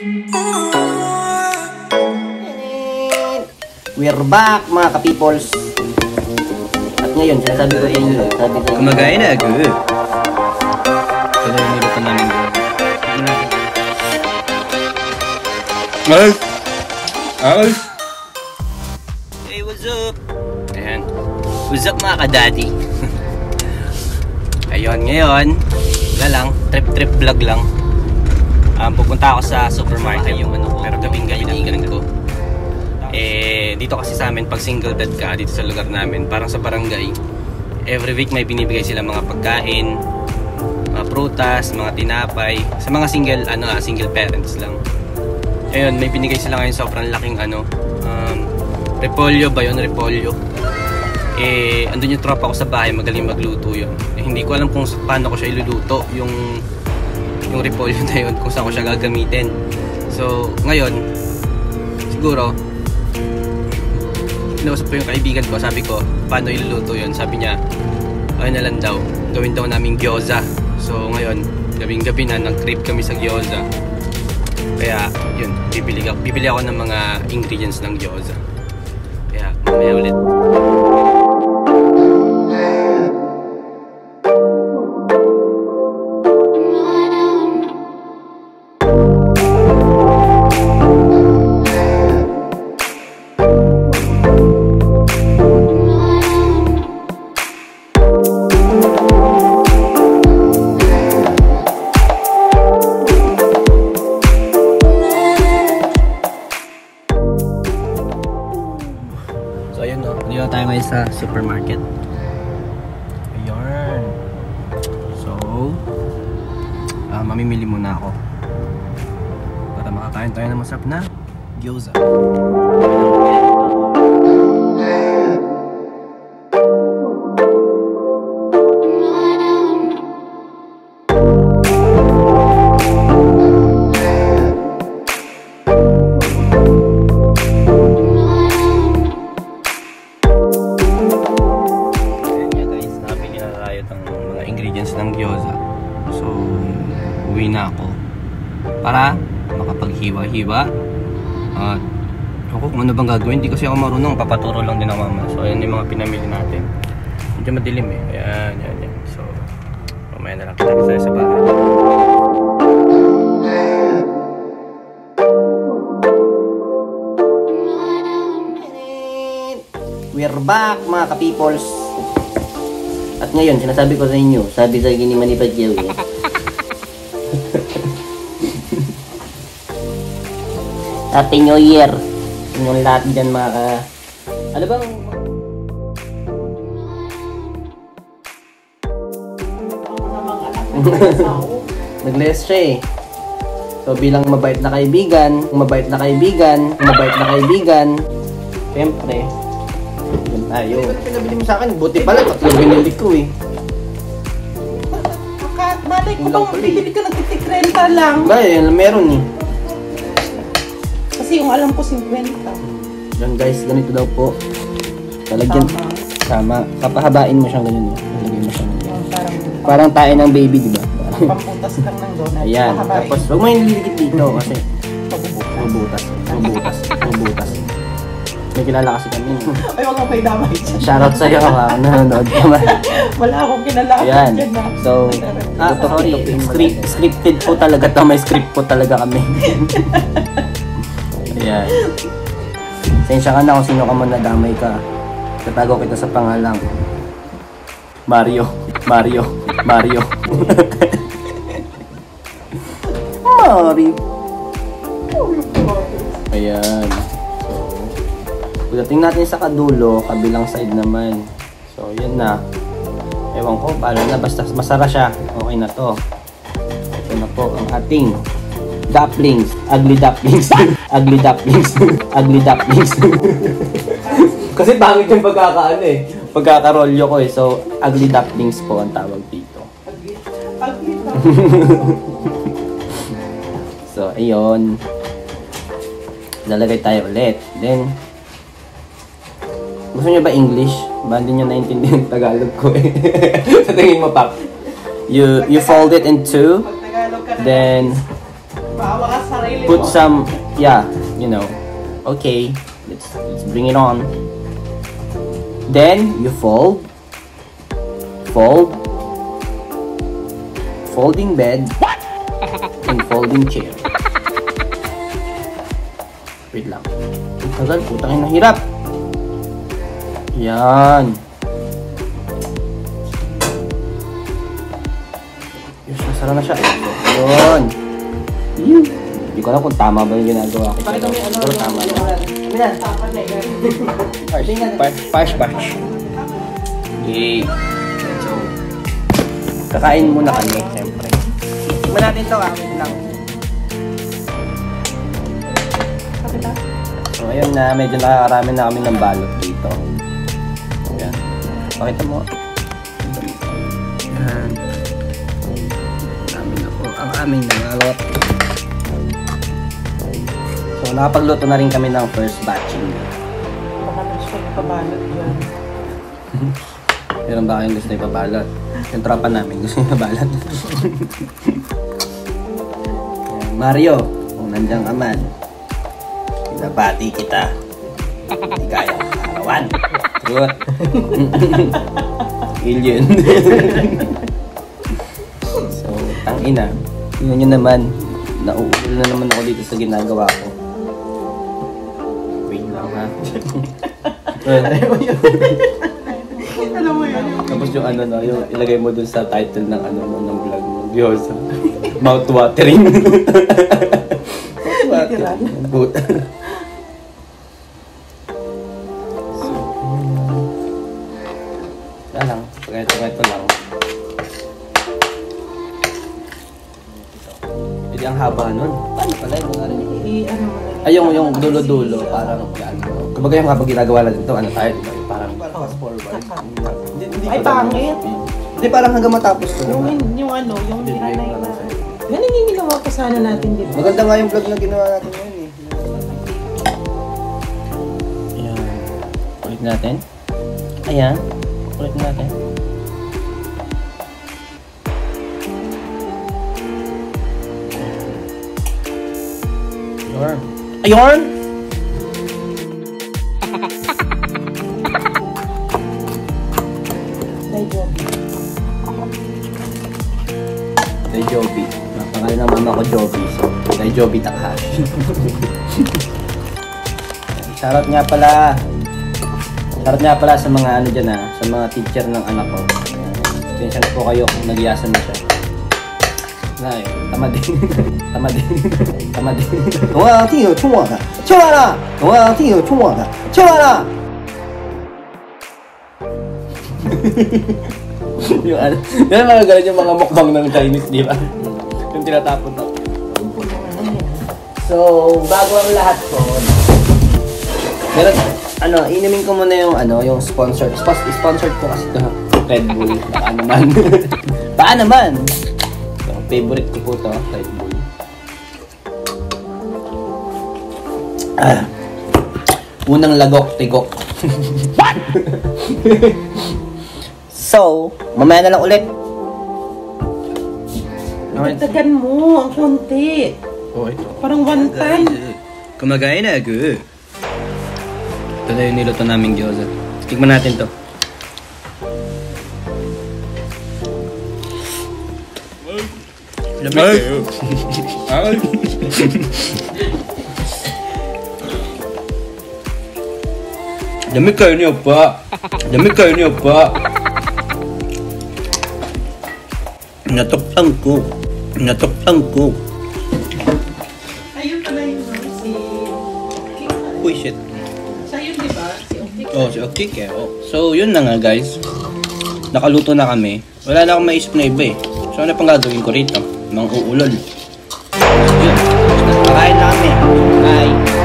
We're back mga ka-peoples. At ngayon, sinasabi ko sabi ko Kumagaya na. Ito na yung niluto namin. Ay! Ay! Hey, what's up? Ayan. What's up mga ka-daddy? Ayun, ngayon, wala lang, trip-trip vlog lang. Um, pupunta ako sa supermarket yung ano ko, gabing galingan ko. Eh, dito kasi sa amin, pag single dad ka, dito sa lugar namin, parang sa barangay, every week may binibigay sila mga pagkain, mga prutas, mga tinapay, sa mga single, ano ah, single parents lang. Ayun, may binigay sila ngayon sobrang laking ano, um, repolyo ba yun? Repolyo. Eh, andun yung tropa ko sa bahay, magaling magluto yun. Eh, hindi ko alam kung paano ko siya iluluto, yung yung repolyo na yun, kung saan ko siya gagamitin. So, ngayon, siguro, kinausap ko yung kaibigan ko, sabi ko, paano iluluto yun? Sabi niya, ayun na lang daw, gawin daw namin gyoza. So ngayon, gabing-gabi na, nag-crave kami sa gyoza. Kaya, yun, bibili, ako, bibili ako ng mga ingredients ng gyoza. Kaya, mamaya ulit. So ayun no, dito tayo ngayon sa supermarket. Ayun. So, ah mamimili muna ako. Para makakain tayo ng masarap na gyoza. So, uwi na ako. Para makapaghiwa-hiwa. At ako kung ano bang gagawin, hindi kasi ako marunong. Papaturo lang din ako mama. So, ayan yung mga pinamili natin. Medyo madilim eh. Ayan, yan, yan. So, mamaya na lang kita tayo sa bahay. We're back mga ka-peoples. At ngayon, sinasabi ko sa inyo, sabi sa gini Manny Pacquiao eh. Happy New Year! Inyong lahat dyan mga ka... Ano bang... Nag-less siya eh. So bilang mabait na kaibigan, mabait na kaibigan, mabait na kaibigan, Siyempre, yun tayo. Ba't pinabili mo sa akin? Buti pala, tatlo binili ko eh. Baka, malay ko bang eh. bibili ka ng titik 30 lang. Ba, yun, meron eh. Kasi yung alam ko 50. Yan guys, ganito daw po. Talagyan, Tama. Papahabain mo siyang ganyan. eh. Lagyan mo siyang ganyan. Parang Parang tayo ng baby, di ba? pamputas lang ng donut. Ayan. Tapos, huwag mo yung lilikit dito kasi Pabubukas. mabutas. Kilala kasi kami. Ay, wag mo may damay dyan. Shoutout sa'yo ha. Nanonood ka man. Wala akong kinalaman Ayan. dyan na. So, ah, sorry. Script, scripted po talaga to. May script po talaga kami. Ayan. Sensya ka na kung sino ka man nadamay ka. Tatago kita sa pangalang. Mario. Mario. Mario. Mario. Ayan. Pagdating natin sa kadulo, kabilang side naman. So, yun na. Ewan ko, paano na. Basta masara siya. Okay na to. Ito na po ang ating dumplings. Ugly dumplings. ugly dumplings. ugly dumplings. Kasi pangit yung pagkakaano eh. Pagkakarolyo ko eh. So, ugly dumplings po ang tawag dito. Pagkita. So, ayun. Lalagay tayo ulit. Then, gusto niyo ba English? Ba hindi niyo naintindihan yung Tagalog ko eh. Sa tingin mo, Pap. You, you fold it in two. Then, put some, yeah, you know, okay, let's, let's bring it on. Then, you fold, fold, folding bed, and folding chair. Wait lang. Ang tagal, putang hirap. Yan. Yes, nasara na siya. Yun. Yun. Hindi ko alam kung tama ba yung ginagawa ko. Yung ano, Pero tama na. na yan. Pash, pash. Okay. So, kakain muna kami, siyempre. Tignan natin to, ah. Wait lang. So, ayun na, medyo nakakarami na kami ng balot dito. Pakita mo. Ayan. Dami na po ang aming balot. So, nakapagluto na rin kami ng first batching. Baka na siya nakabalot dyan. Meron ba kayong gusto ipabalot? Yung tropa namin gusto ipabalot. Mario, kung nandiyan ka man, pinabati kita. Hindi kaya arawan. Truth. Alien. so, tangina. Yun nyo naman. Nauulo na naman ako dito sa ginagawa ko. Wait lang ha. Alam mo yun, Tapos yung ano no, yung ilagay mo dun sa title ng ano mo ng vlog mo, Diyosa. Mouth watering. Mouth watering. Pala yung mga rin? ano. Ay, yung, yung dulo-dulo, parang ano. Kumbaga yung kapag ginagawa natin to, ano tayo, di ba? Parang fast forward. Hindi, hindi Ay, pangit. Hindi, parang hanggang matapos to. Yung, yung ano, yung hinanay na. Yan ang ginawa ko sana natin, di ba? Maganda nga yung vlog na ginawa natin ngayon eh. Ayan. Ulit natin. Ayan. Ulit natin. Ayan. Ayan! Dahil job. Dahil Joby. Napangalan ng mama ko Joby. So, dahil Joby Takahashi. Shoutout nga pala. Shoutout nga pala sa mga ano dyan ah, sa mga teacher ng anak ko. Attention po kayo kung nagyasan na siya. Na eh, tama din. tama din. tama din. 我要听有冲我的，冲完了！我要听有冲我的，冲完了！yung ano, yan mga ganun yung mga mukbang ng Chinese, di ba? yung tinatapon to. So, bago ang lahat po, meron, ano, inumin ko muna yung, ano, yung sponsor. Spos- sponsored ko kasi to, Red Bull. Baka naman. Baka naman. Favorite ko po to, Red Bull. Ah. Unang lagok, tigok. so, mamaya na lang ulit. Dagdagan mo, ang konti. Oh, ito. Parang one time. Kumagain na ako. Ito na yung niluto naming gyoza. Tikman natin to. Lamig kayo. Lamig kayo niyo pa. Lamig kayo niyo pa. Natoktan ko. Natoktan ko. Ayun pala yung si... Uy, shit. Siya yun, di ba? Si Okik. Oh, si Okik eh. Oh. So, yun na nga guys. Nakaluto na kami. Wala na akong maisip na iba eh. So, ano pang gagawin ko rito? Mang uulol. Yun. Kakain na kami. Bye.